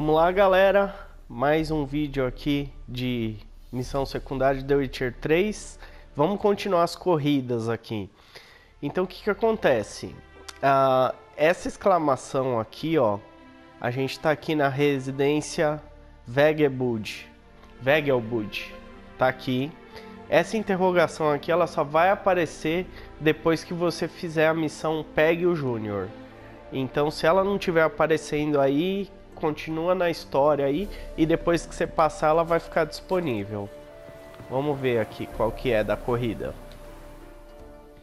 Vamos lá, galera. Mais um vídeo aqui de missão secundária de The Witcher 3. Vamos continuar as corridas aqui. Então, o que que acontece? Ah, essa exclamação aqui, ó. A gente tá aqui na residência Vegelbud. Vegelbud. Tá aqui. Essa interrogação aqui, ela só vai aparecer depois que você fizer a missão Pegue o Júnior. Então, se ela não estiver aparecendo aí, continua na história aí e depois que você passar ela vai ficar disponível. Vamos ver aqui qual que é da corrida.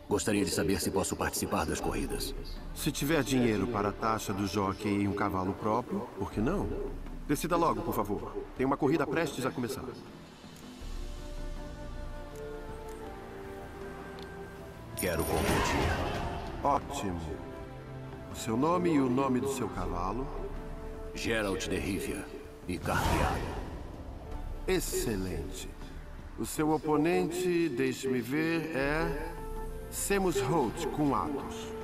Gostaria de saber se posso participar das corridas. Se tiver dinheiro para a taxa do jockey e um cavalo próprio, por que não? Decida logo, por favor. Tem uma corrida prestes a começar. Quero competir. Ótimo. O seu nome e o nome do seu cavalo? Geralt de Rivia e Carpeado. Excelente. O seu oponente, deixe-me ver, é... Semus Holt, com Atos.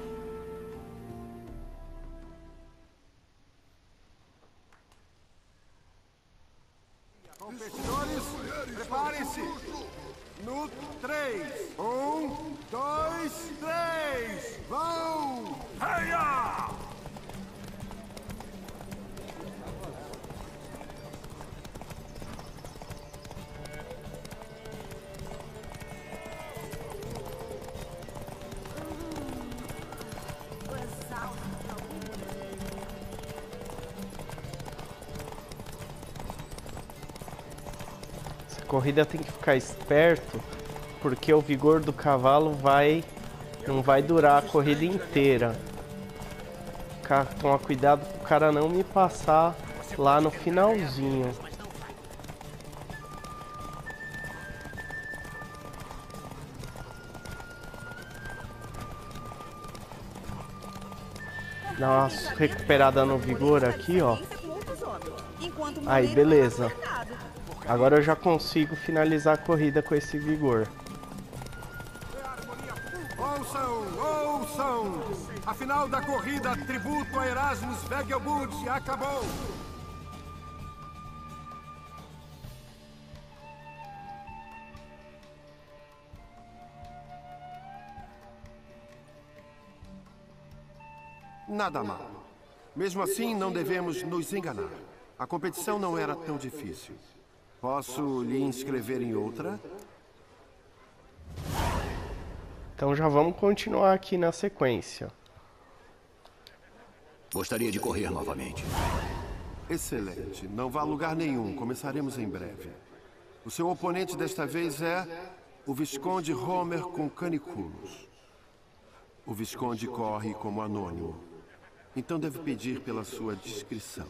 Corrida tem que ficar esperto, porque o vigor do cavalo vai não vai durar a corrida inteira. Ca- Tomar cuidado pro cara não me passar lá no finalzinho. Dá uma recuperada no vigor aqui, ó. Aí, beleza. Agora eu já consigo finalizar a corrida com esse vigor. Ouçam, ouçam! A final da corrida tributo a Erasmus Vegelbud acabou! Nada mal. Mesmo assim, não devemos nos enganar. A competição não era tão difícil. Posso lhe inscrever em outra? Então já vamos continuar aqui na sequência. Gostaria de correr novamente. Excelente. Não vá a lugar nenhum. Começaremos em breve. O seu oponente desta vez é o Visconde Homer com caniculos. O Visconde corre como anônimo. Então deve pedir pela sua descrição.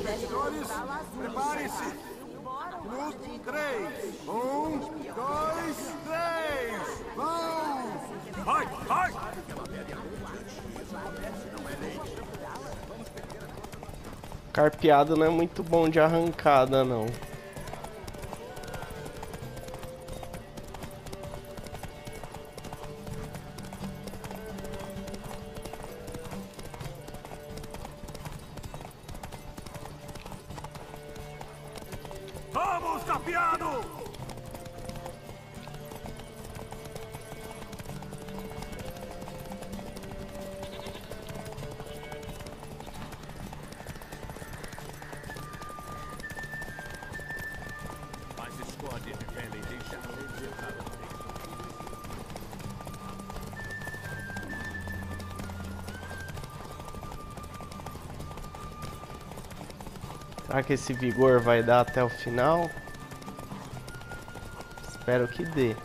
Competidores, preparem-se! No três. Um, dois, três! Vão! Vai, vai! Carpeado não é muito bom de arrancada, não. Será que esse vigor vai dar até o final? Espero que dê.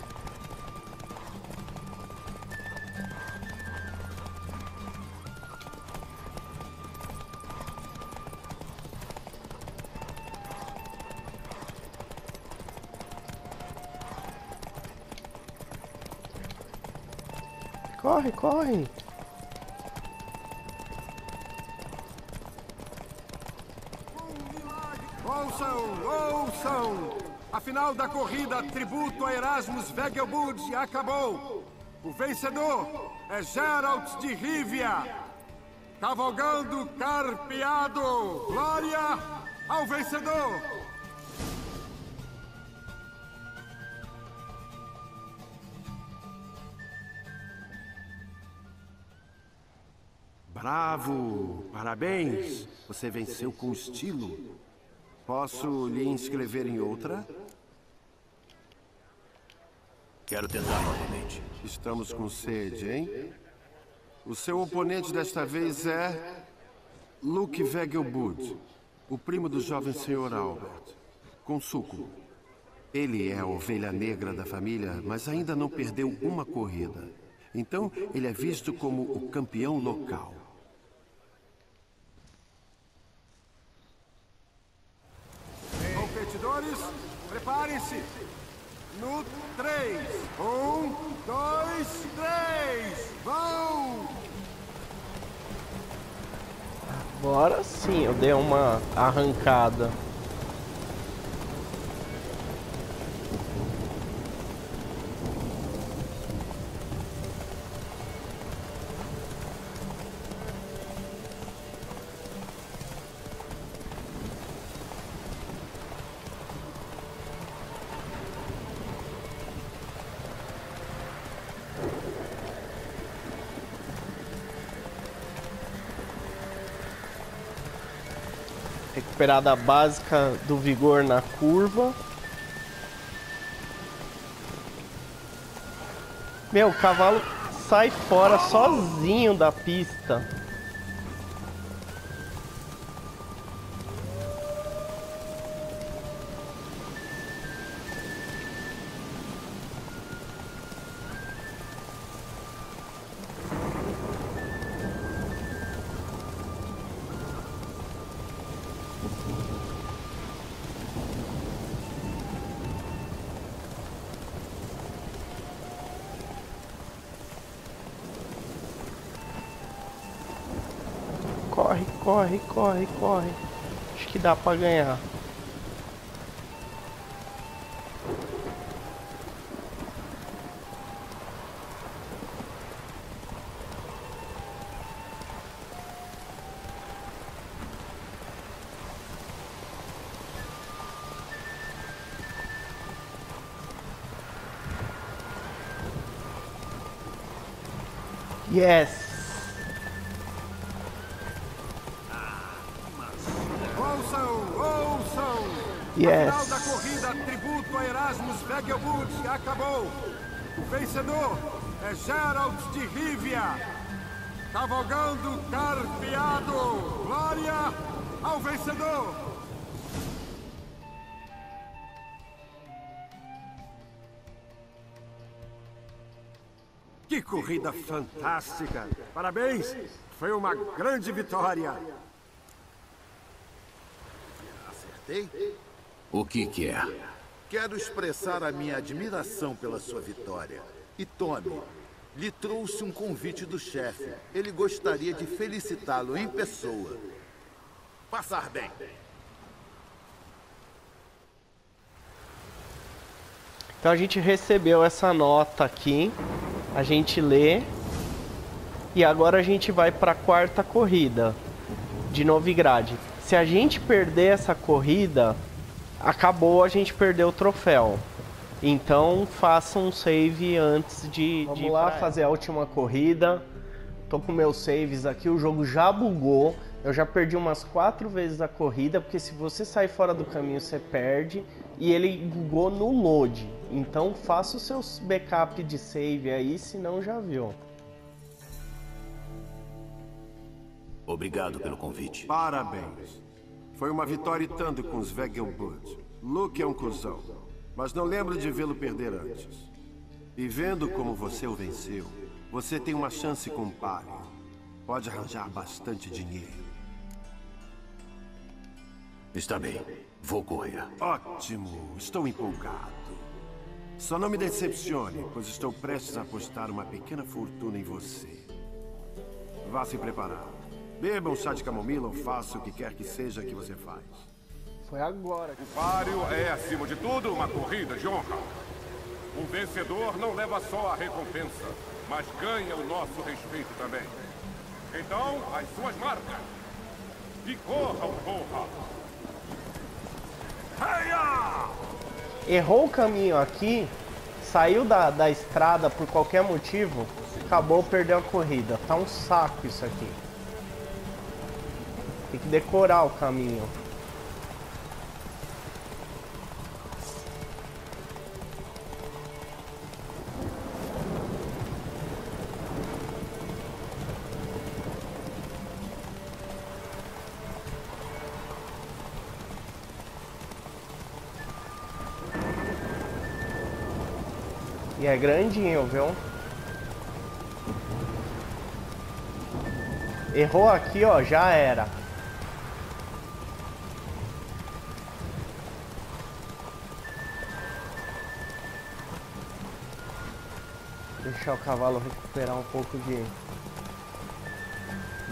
Corre, corre. Ouçam, ouçam! A final da corrida tributo a Erasmus Vegelbud acabou. O vencedor é Geralt de Rivia. Cavalgando carpeado! Glória ao vencedor! Bravo! Parabéns! Você venceu com estilo. Posso lhe inscrever em outra? Quero tentar novamente. Estamos com sede, hein? O seu oponente desta vez é... Luke Vegelbud, o primo do jovem Sr. Albert, com suco. Ele é a ovelha negra da família, mas ainda não perdeu uma corrida. Então, ele é visto como o campeão local. Competidores, preparem-se! No 3. 1, 2, 3. Vão! Agora sim, eu dei uma arrancada. Recuperada básica do vigor na curva. Meu, o cavalo sai fora sozinho da pista. Corre, corre, corre. Acho que dá pra ganhar. Yes. Yes. A final da corrida tributo a Erasmus Vegelbud acabou. O vencedor é Gerald de Rivia. Cavalgando carpeado. Glória ao vencedor! Que corrida fantástica! Parabéns! Foi uma grande vitória! Acertei? O que que é? Quero expressar a minha admiração pela sua vitória. E tome, lhe trouxe um convite do chefe. Ele gostaria de felicitá-lo em pessoa. Passar bem. Então a gente recebeu essa nota aqui, a gente lê e agora a gente vai para a quarta corrida de Novigrad. Se a gente perder essa corrida, acabou, a gente perdeu o troféu. Então faça um save antes de, Vamos lá fazer a última corrida. Tô com meus saves aqui, o jogo já bugou. Eu já perdi umas quatro vezes a corrida, porque se você sair fora do caminho, você perde. E ele bugou no load. Então faça os seus backup de save aí, senão já viu. Obrigado pelo convite. Parabéns. Foi uma vitória e tanto com os Vegelbud. Luke é um cuzão, mas não lembro de vê-lo perder antes. E vendo como você o venceu, você tem uma chance com o Palio. Pode arranjar bastante dinheiro. Está bem. Vou correr. Ótimo, estou empolgado. Só não me decepcione, pois estou prestes a apostar uma pequena fortuna em você. Vá se preparar. Beba um chá de camomila ou faça o que quer que seja que você faz. Foi agora. O páreo é, acima de tudo, uma corrida de honra. O vencedor não leva só a recompensa, mas ganha o nosso respeito também. Então, as suas marcas. E corram, corra! Heia! Errou o caminho aqui, saiu da, da estrada por qualquer motivo, acabou, perdeu a corrida. Tá um saco isso aqui. Tem que decorar o caminho. E é grandinho, viu? Errou aqui, ó, já era. Deixar o cavalo recuperar um pouco de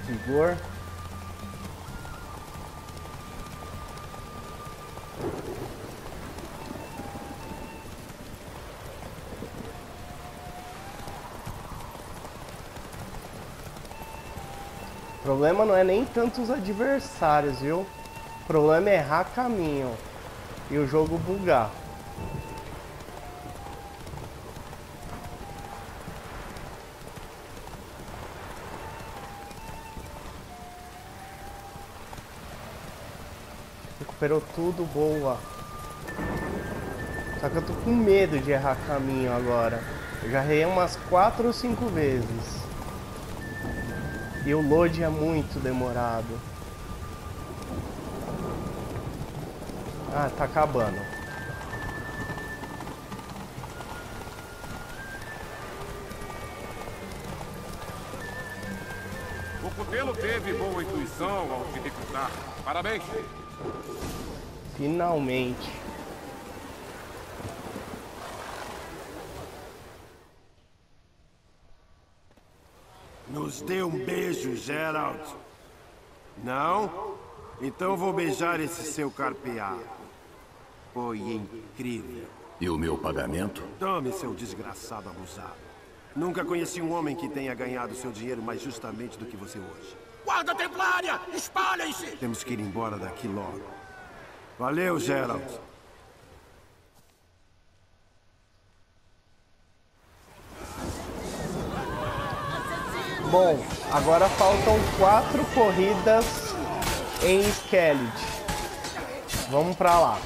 vigor. O problema não é nem tanto os adversários, viu? O problema é errar caminho e o jogo bugar. Recuperou tudo, boa. Só que eu tô com medo de errar caminho agora. Eu já errei umas 4 ou 5 vezes. E o load é muito demorado. Ah, tá acabando. O Cutelo teve boa intuição ao te recrutar. Parabéns. Finalmente. Nos dê um beijo, Gerald. Não? Então vou beijar esse seu carpeado. Foi incrível. E o meu pagamento? Tome, seu desgraçado abusado. Nunca conheci um homem que tenha ganhado seu dinheiro mais justamente do que você hoje. Guarda Templária! Espalhem-se! Temos que ir embora daqui logo. Valeu, Gerald. Bom, agora faltam quatro corridas em Skellig. Vamos pra lá.